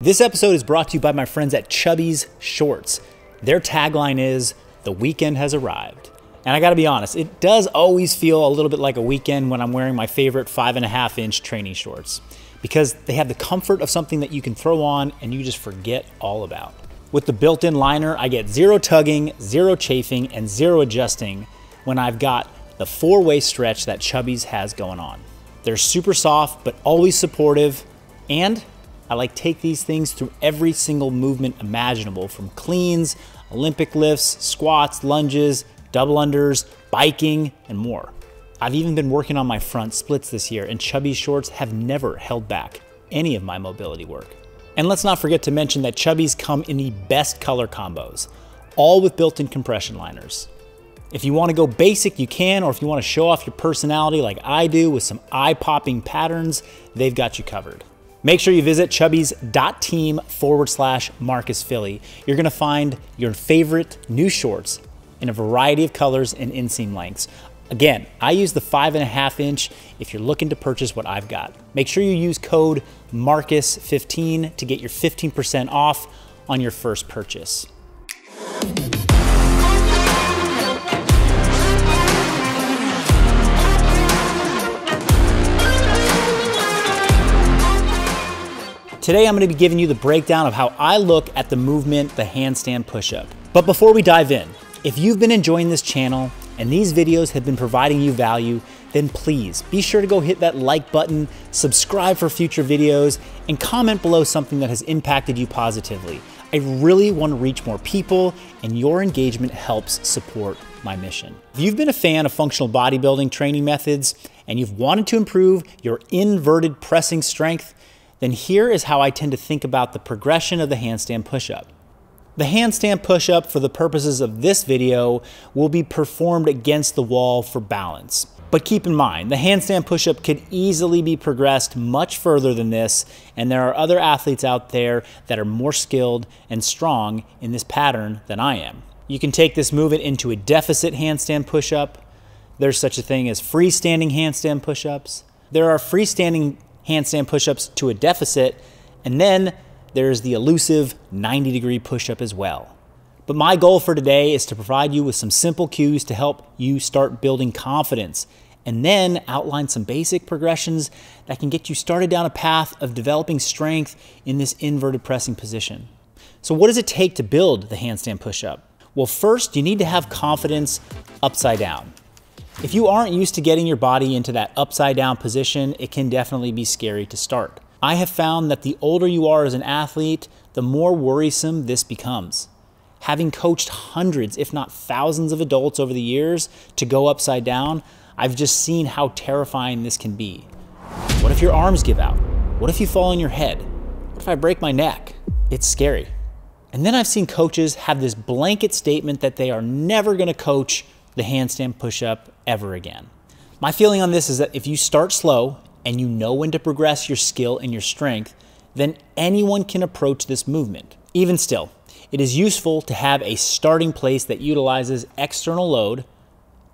This episode is brought to you by my friends at Chubbies Shorts. Their tagline is, The weekend has arrived. And I gotta be honest, it does always feel a little bit like a weekend when I'm wearing my favorite five and a half inch training shorts because they have the comfort of something that you can throw on and you just forget all about. With the built in liner, I get zero tugging, zero chafing, and zero adjusting when I've got the four way stretch that Chubbies has going on. They're super soft, but always supportive, and I like take these things through every single movement imaginable from cleans, Olympic lifts, squats, lunges, double unders, biking, and more. I've even been working on my front splits this year, and Chubby shorts have never held back any of my mobility work. And let's not forget to mention that Chubbies come in the best color combos, all with built in compression liners. If you want to go basic, you can, or if you want to show off your personality like I do with some eye popping patterns, they've got you covered. Make sure you visit chubbies.team forward slash Marcus Filly. You're gonna find your favorite new shorts in a variety of colors and inseam lengths. Again, I use the five and a half inch if you're looking to purchase what I've got. Make sure you use code MARCUS15 to get your 15% off on your first purchase. Today, I'm gonna be giving you the breakdown of how I look at the movement, the handstand push-up. But before we dive in, if you've been enjoying this channel and these videos have been providing you value, then please be sure to go hit that like button, subscribe for future videos, and comment below something that has impacted you positively. I really want to reach more people, and your engagement helps support my mission. If you've been a fan of functional bodybuilding training methods and you've wanted to improve your inverted pressing strength, then here is how I tend to think about the progression of the handstand push-up. The handstand push-up for the purposes of this video will be performed against the wall for balance. But keep in mind, the handstand push-up could easily be progressed much further than this, and there are other athletes out there that are more skilled and strong in this pattern than I am. You can take this movement into a deficit handstand push-up. There's such a thing as freestanding handstand push-ups. There are freestanding handstand push-ups to a deficit, and then there's the elusive 90 degree push-up as well. But my goal for today is to provide you with some simple cues to help you start building confidence and then outline some basic progressions that can get you started down a path of developing strength in this inverted pressing position. So what does it take to build the handstand push-up? Well, first you need to have confidence upside down. If you aren't used to getting your body into that upside down position, it can definitely be scary to start. I have found that the older you are as an athlete, the more worrisome this becomes. Having coached hundreds, if not thousands of adults over the years to go upside down, I've just seen how terrifying this can be. What if your arms give out? What if you fall on your head? What if I break my neck? It's scary. And then I've seen coaches have this blanket statement that they are never going to coach the handstand push up ever again. My feeling on this is that if you start slow and you know when to progress your skill and your strength, then anyone can approach this movement. Even still, it is useful to have a starting place that utilizes external load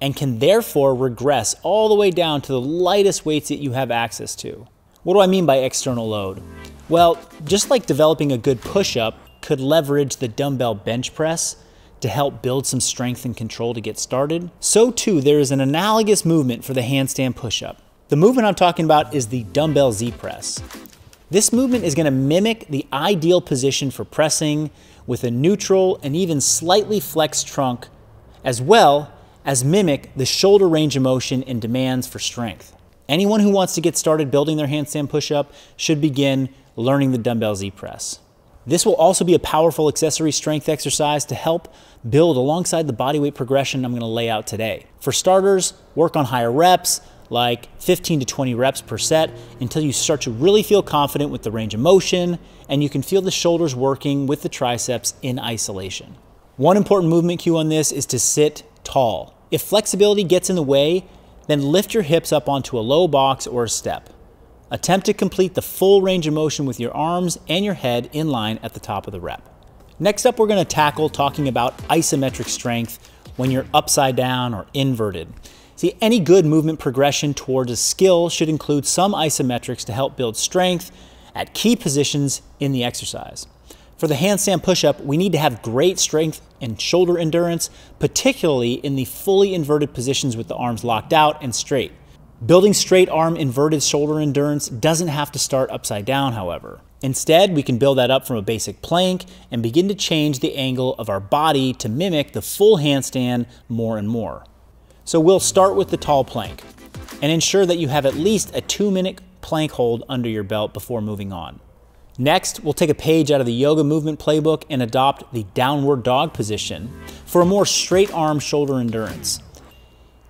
and can therefore regress all the way down to the lightest weights that you have access to. What do I mean by external load? Well, just like developing a good push up could leverage the dumbbell bench press, to help build some strength and control to get started, so too there is an analogous movement for the handstand push-up. The movement I'm talking about is the dumbbell Z press. This movement is going to mimic the ideal position for pressing with a neutral and even slightly flexed trunk, as well as mimic the shoulder range of motion and demands for strength. Anyone who wants to get started building their handstand push-up should begin learning the dumbbell Z press. This will also be a powerful accessory strength exercise to help build alongside the bodyweight progression I'm going to lay out today. For starters, work on higher reps, like 15 to 20 reps per set, until you start to really feel confident with the range of motion and you can feel the shoulders working with the triceps in isolation. One important movement cue on this is to sit tall. If flexibility gets in the way, then lift your hips up onto a low box or a step. Attempt to complete the full range of motion with your arms and your head in line at the top of the rep. Next up, we're gonna tackle talking about isometric strength when you're upside down or inverted. See, any good movement progression towards a skill should include some isometrics to help build strength, at key positions in the exercise. For the handstand push-up, we need to have great strength and shoulder endurance, particularly in the fully inverted positions with the arms locked out and straight. Building straight arm inverted shoulder endurance doesn't have to start upside down, however. Instead, we can build that up from a basic plank and begin to change the angle of our body to mimic the full handstand more and more. So we'll start with the tall plank and ensure that you have at least a two minute plank hold under your belt before moving on. Next, we'll take a page out of the yoga movement playbook and adopt the downward dog position for a more straight arm shoulder endurance.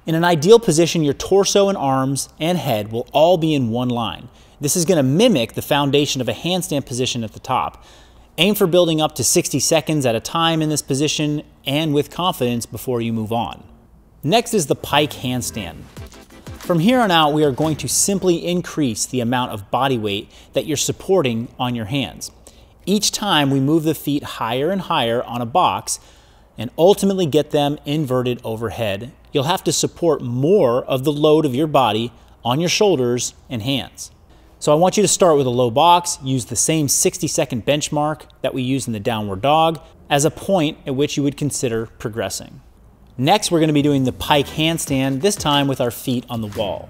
In an ideal position, your torso and arms and head will all be in one line. This is going to mimic the foundation of a handstand position at the top. Aim for building up to 60 seconds at a time in this position and with confidence before you move on. Next is the pike handstand. From here on out, we are going to simply increase the amount of body weight that you're supporting on your hands. Each time we move the feet higher and higher on a box and ultimately get them inverted overhead you'll have to support more of the load of your body on your shoulders and hands. So I want you to start with a low box, use the same 60 second benchmark that we use in the downward dog as a point at which you would consider progressing. Next, we're gonna be doing the pike handstand, this time with our feet on the wall.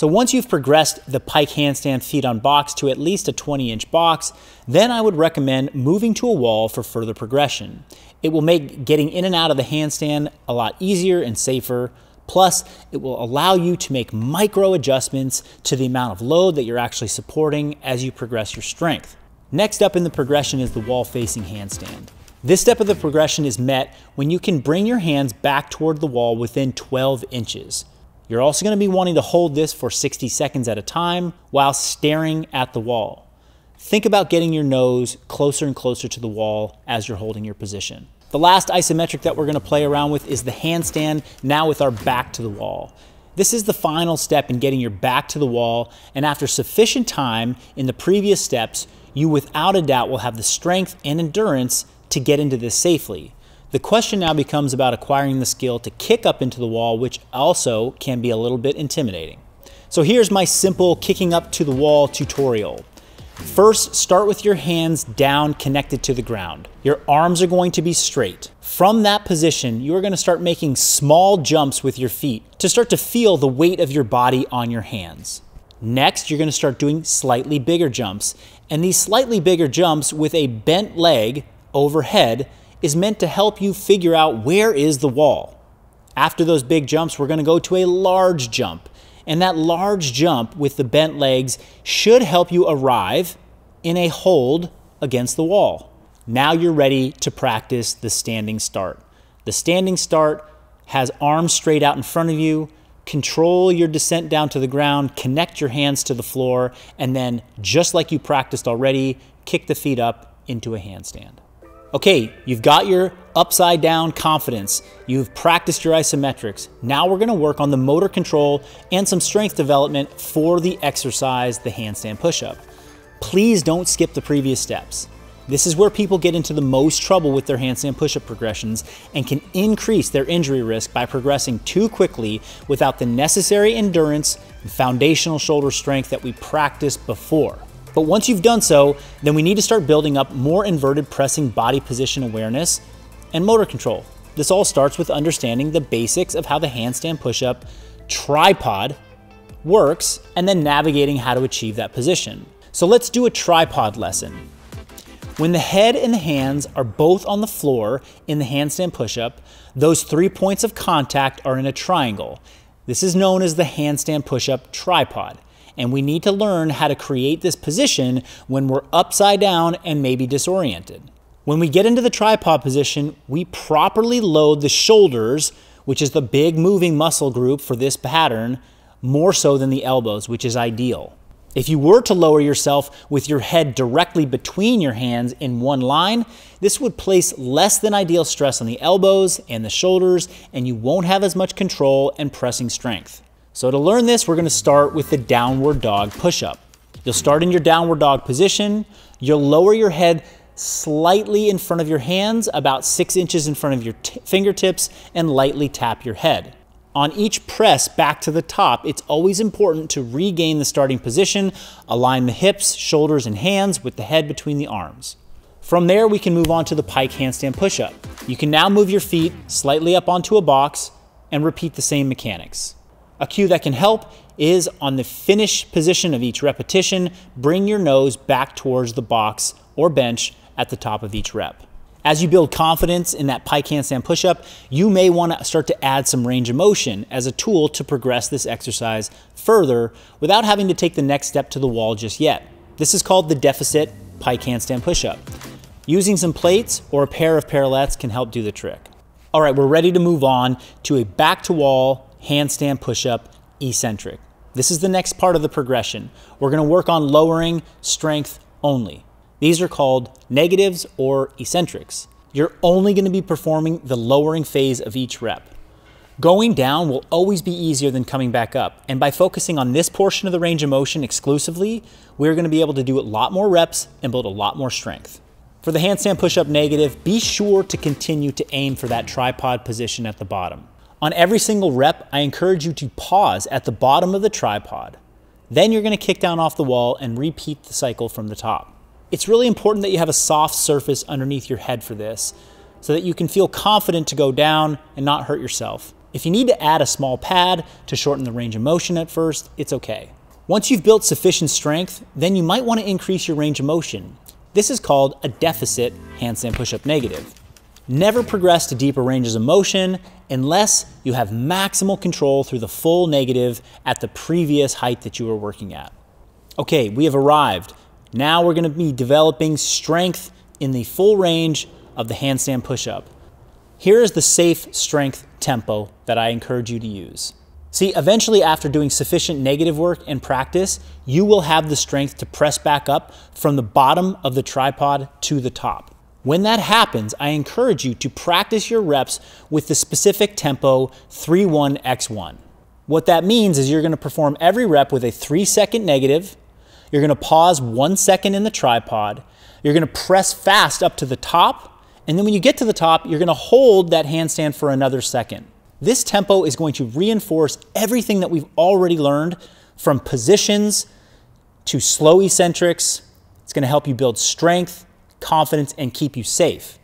So once you've progressed the pike handstand feet on box to at least a 20 inch box, then I would recommend moving to a wall for further progression. It will make getting in and out of the handstand a lot easier and safer. Plus, it will allow you to make micro adjustments to the amount of load that you're actually supporting as you progress your strength. Next up in the progression is the wall facing handstand. This step of the progression is met when you can bring your hands back toward the wall within 12 inches. You're also going to be wanting to hold this for 60 seconds at a time while staring at the wall. Think about getting your nose closer and closer to the wall as you're holding your position. The last isometric that we're going to play around with is the handstand, now with our back to the wall. This is the final step in getting your back to the wall, and after sufficient time in the previous steps, you without a doubt will have the strength and endurance to get into this safely. The question now becomes about acquiring the skill to kick up into the wall, which also can be a little bit intimidating. So here's my simple kicking up to the wall tutorial. First, start with your hands down connected to the ground. Your arms are going to be straight. From that position, you are going to start making small jumps with your feet to start to feel the weight of your body on your hands. Next, you're going to start doing slightly bigger jumps. And these slightly bigger jumps with a bent leg overhead is meant to help you figure out where is the wall. After those big jumps, we're going to go to a large jump. And that large jump with the bent legs should help you arrive in a hold against the wall. Now you're ready to practice the standing start. The standing start has arms straight out in front of you. Control your descent down to the ground, connect your hands to the floor, and then, just like you practiced already, kick the feet up into a handstand. Okay, you've got your upside down confidence. You've practiced your isometrics. Now we're gonna work on the motor control and some strength development for the exercise, the handstand push-up. Please don't skip the previous steps. This is where people get into the most trouble with their handstand push-up progressions and can increase their injury risk by progressing too quickly without the necessary endurance and foundational shoulder strength that we practiced before. But once you've done so, then we need to start building up more inverted pressing body position awareness and motor control. This all starts with understanding the basics of how the handstand push-up tripod works and then navigating how to achieve that position. So let's do a tripod lesson. When the head and the hands are both on the floor in the handstand push-up, those three points of contact are in a triangle. This is known as the handstand push-up tripod and we need to learn how to create this position when we're upside down and maybe disoriented. When we get into the tripod position, we properly load the shoulders, which is the big moving muscle group for this pattern, more so than the elbows, which is ideal. If you were to lower yourself with your head directly between your hands in one line, this would place less than ideal stress on the elbows and the shoulders, and you won't have as much control and pressing strength. So to learn this, we're gonna start with the downward dog push-up. You'll start in your downward dog position. You'll lower your head slightly in front of your hands, about six inches in front of your fingertips, and lightly tap your head. On each press back to the top, it's always important to regain the starting position, align the hips, shoulders, and hands with the head between the arms. From there, we can move on to the pike handstand push-up. You can now move your feet slightly up onto a box and repeat the same mechanics. A cue that can help is on the finish position of each repetition, bring your nose back towards the box or bench at the top of each rep. As you build confidence in that pike handstand push-up, you may want to start to add some range of motion as a tool to progress this exercise further without having to take the next step to the wall just yet. This is called the deficit pike handstand push-up. Using some plates or a pair of parallettes can help do the trick. All right, we're ready to move on to a back to wall handstand push-up eccentric. This is the next part of the progression. We're gonna work on lowering strength only. These are called negatives or eccentrics. You're only gonna be performing the lowering phase of each rep. Going down will always be easier than coming back up. And by focusing on this portion of the range of motion exclusively, we're gonna be able to do a lot more reps and build a lot more strength. For the handstand push-up negative, be sure to continue to aim for that tripod position at the bottom. On every single rep, I encourage you to pause at the bottom of the tripod. Then you're gonna kick down off the wall and repeat the cycle from the top. It's really important that you have a soft surface underneath your head for this so that you can feel confident to go down and not hurt yourself. If you need to add a small pad to shorten the range of motion at first, it's okay. Once you've built sufficient strength, then you might want to increase your range of motion. This is called a deficit handstand push-up negative. Never progress to deeper ranges of motion unless you have maximal control through the full negative at the previous height that you were working at. Okay, we have arrived. Now we're gonna be developing strength in the full range of the handstand push-up. Here is the safe strength tempo that I encourage you to use. See, eventually after doing sufficient negative work and practice, you will have the strength to press back up from the bottom of the tripod to the top. When that happens, I encourage you to practice your reps with the specific tempo 3-1-X1. What that means is you're gonna perform every rep with a three second negative, you're gonna pause one second in the tripod. You're gonna press fast up to the top. And then when you get to the top, you're gonna hold that handstand for another second. This tempo is going to reinforce everything that we've already learned from positions to slow eccentrics. It's gonna help you build strength, confidence, and keep you safe.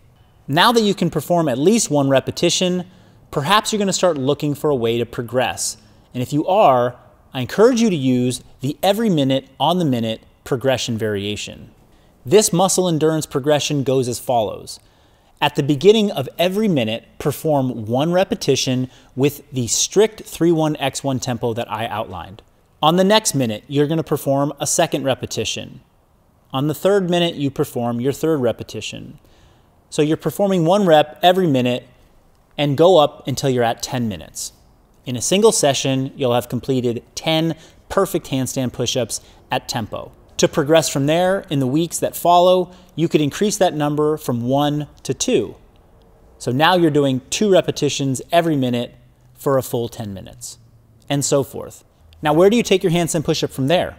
Now that you can perform at least one repetition, perhaps you're gonna start looking for a way to progress. And if you are, I encourage you to use the every minute on the minute progression variation. This muscle endurance progression goes as follows. At the beginning of every minute, perform one repetition with the strict 3-1-X1 tempo that I outlined. On the next minute, you're gonna perform a second repetition. On the third minute, you perform your third repetition. So you're performing one rep every minute and go up until you're at 10 minutes. In a single session, you'll have completed 10 perfect handstand push-ups at tempo. To progress from there in the weeks that follow, you could increase that number from one to two. So now you're doing two repetitions every minute for a full 10 minutes, and so forth. Now, where do you take your handstand push-up from there?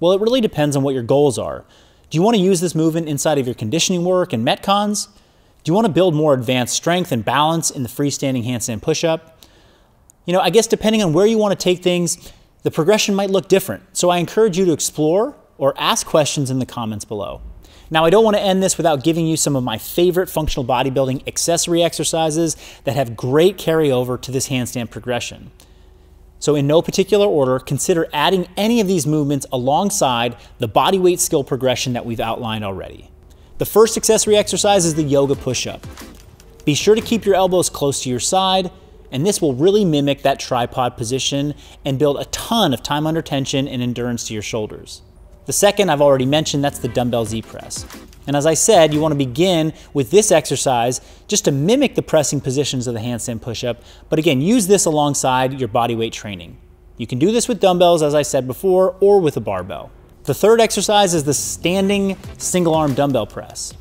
Well, it really depends on what your goals are. Do you want to use this movement inside of your conditioning work and Metcons? Do you want to build more advanced strength and balance in the freestanding handstand push-up? you know, I guess depending on where you want to take things, the progression might look different. So I encourage you to explore or ask questions in the comments below. Now, I don't want to end this without giving you some of my favorite functional bodybuilding accessory exercises that have great carryover to this handstand progression. So in no particular order, consider adding any of these movements alongside the body weight skill progression that we've outlined already. The first accessory exercise is the yoga push-up. Be sure to keep your elbows close to your side and this will really mimic that tripod position and build a ton of time under tension and endurance to your shoulders. The second I've already mentioned, that's the dumbbell Z press. And as I said, you want to begin with this exercise just to mimic the pressing positions of the handstand push-up, but again, use this alongside your body weight training. You can do this with dumbbells, as I said before, or with a barbell. The third exercise is the standing single arm dumbbell press.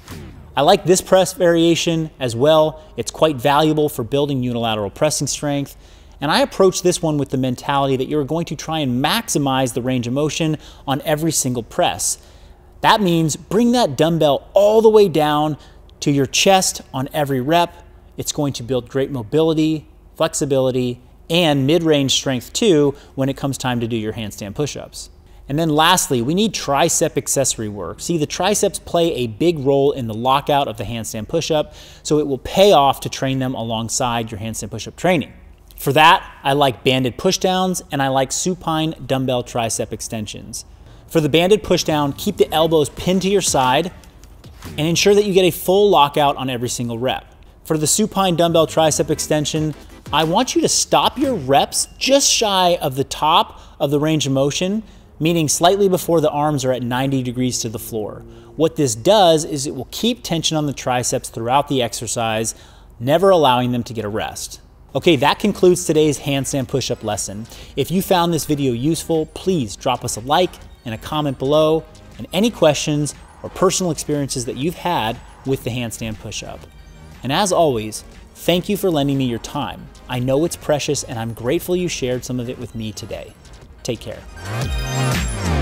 I like this press variation as well. It's quite valuable for building unilateral pressing strength. And I approach this one with the mentality that you're going to try and maximize the range of motion on every single press. That means bring that dumbbell all the way down to your chest on every rep. It's going to build great mobility, flexibility, and mid-range strength too when it comes time to do your handstand push-ups. And then lastly, we need tricep accessory work. See, the triceps play a big role in the lockout of the handstand push-up, so it will pay off to train them alongside your handstand push-up training. For that, I like banded pushdowns and I like supine dumbbell tricep extensions. For the banded pushdown, keep the elbows pinned to your side and ensure that you get a full lockout on every single rep. For the supine dumbbell tricep extension, I want you to stop your reps just shy of the top of the range of motion meaning slightly before the arms are at 90 degrees to the floor. What this does is it will keep tension on the triceps throughout the exercise, never allowing them to get a rest. Okay, that concludes today's handstand push-up lesson. If you found this video useful, please drop us a like and a comment below, and any questions or personal experiences that you've had with the handstand push-up. And as always, thank you for lending me your time. I know it's precious and I'm grateful you shared some of it with me today. Take care.